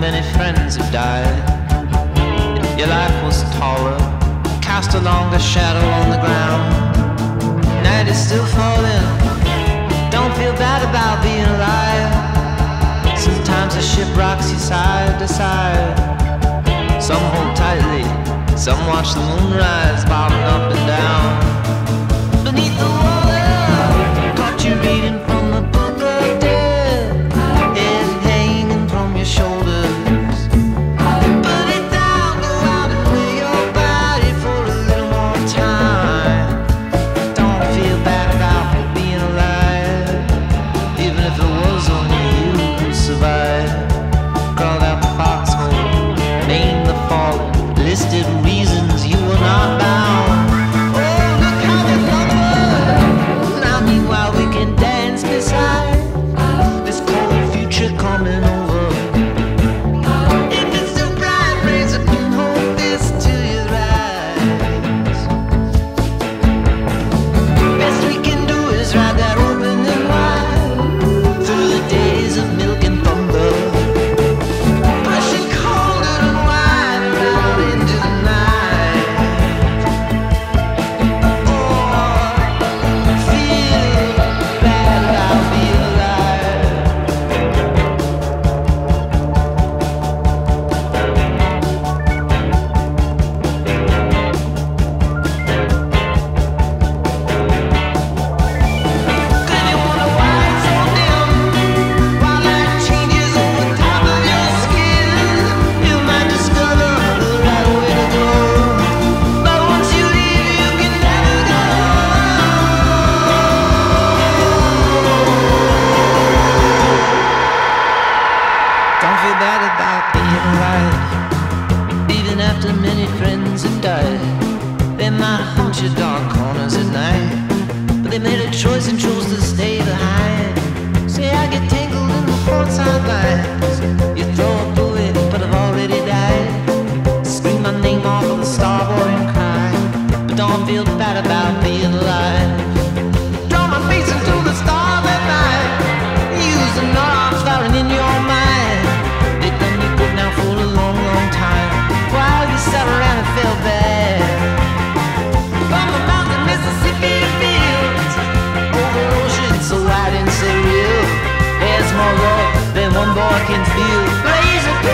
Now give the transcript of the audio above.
many friends have died. Your life was taller, cast a longer shadow on the ground. Night is still falling, don't feel bad about being alive. Sometimes a ship rocks you side to side. Some hold tightly, some watch the moon rise, bobbing up and down. They might haunt your dark corners at night, but they made a choice and chose to stay behind. Hawkinsville. Blaze a